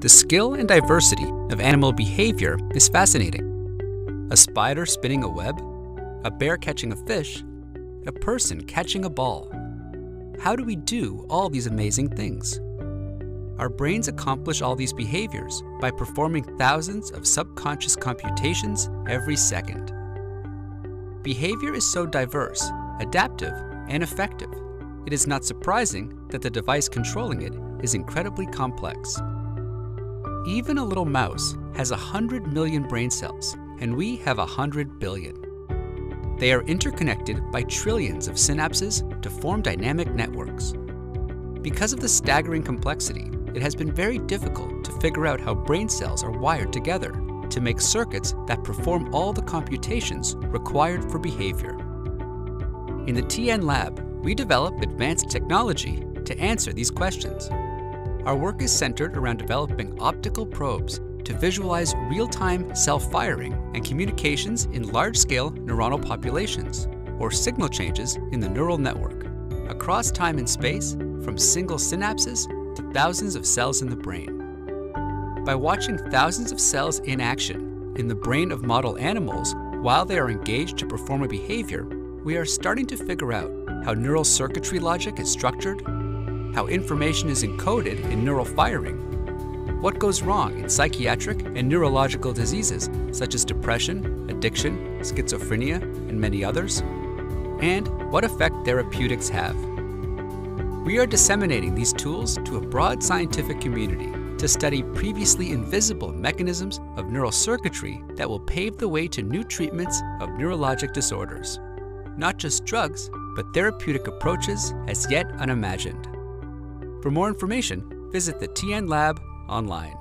The skill and diversity of animal behavior is fascinating. A spider spinning a web, a bear catching a fish, a person catching a ball. How do we do all these amazing things? Our brains accomplish all these behaviors by performing thousands of subconscious computations every second. Behavior is so diverse, adaptive, and effective. It is not surprising that the device controlling it is incredibly complex. Even a little mouse has 100 million brain cells, and we have 100 billion. They are interconnected by trillions of synapses to form dynamic networks. Because of the staggering complexity, it has been very difficult to figure out how brain cells are wired together to make circuits that perform all the computations required for behavior. In the Tian Lab, we develop advanced technology to answer these questions. Our work is centered around developing optical probes to visualize real-time self-firing and communications in large-scale neuronal populations, or signal changes in the neural network, across time and space from single synapses to thousands of cells in the brain. By watching thousands of cells in action in the brain of model animals while they are engaged to perform a behavior, we are starting to figure out how neural circuitry logic is structured, how information is encoded in neural firing, what goes wrong in psychiatric and neurological diseases such as depression, addiction, schizophrenia, and many others, and what effect therapeutics have. We are disseminating these tools to a broad scientific community to study previously invisible mechanisms of neural circuitry that will pave the way to new treatments of neurologic disorders. Not just drugs, but therapeutic approaches as yet unimagined. For more information, visit the Tian Lab online.